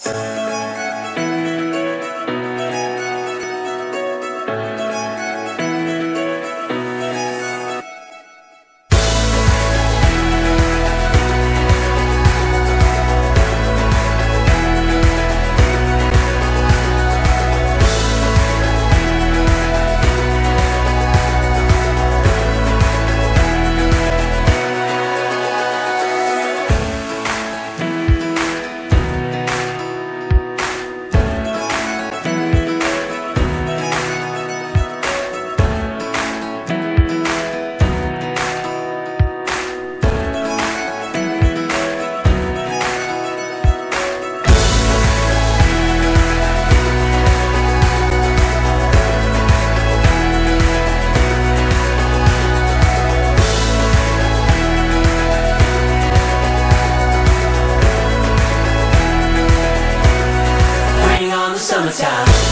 Bring time.